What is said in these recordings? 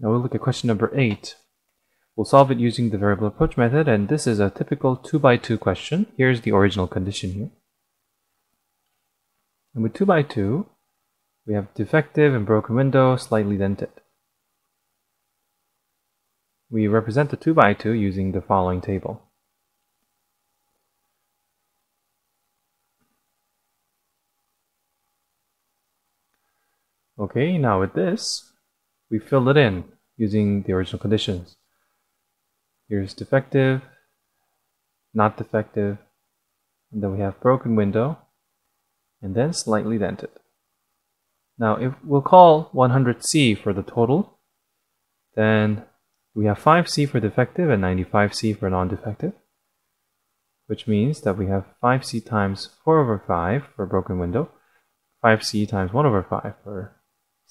Now we'll look at question number 8. We'll solve it using the variable approach method, and this is a typical 2 by 2 question. Here's the original condition here. And with 2 by 2, we have defective and broken window, slightly dented. We represent the 2 by 2 using the following table. Okay, now with this, we fill it in using the original conditions. Here's defective, not defective, and then we have broken window, and then slightly dented. Now, if we'll call 100C for the total, then we have 5C for defective and 95C for non-defective, which means that we have 5C times 4 over 5 for broken window, 5C times 1 over 5 for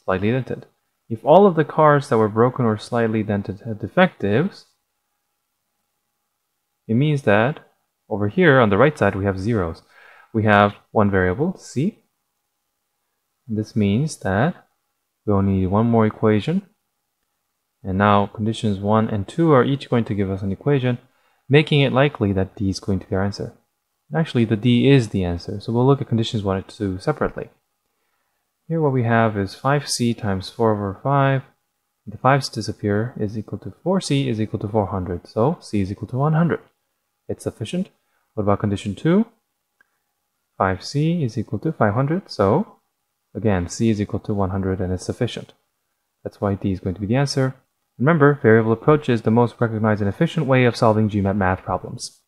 slightly dented. If all of the cars that were broken or slightly dented had defectives, it means that over here on the right side we have zeros. We have one variable, C. This means that we only need one more equation. And now conditions 1 and 2 are each going to give us an equation, making it likely that D is going to be our answer. Actually, the D is the answer, so we'll look at conditions 1 and 2 separately. Here what we have is 5c times 4 over 5. The 5's disappear is equal to 4c is equal to 400. So c is equal to 100. It's sufficient. What about condition 2? 5c is equal to 500. So again, c is equal to 100 and it's sufficient. That's why D is going to be the answer. Remember, variable approach is the most recognized and efficient way of solving GMAT math problems.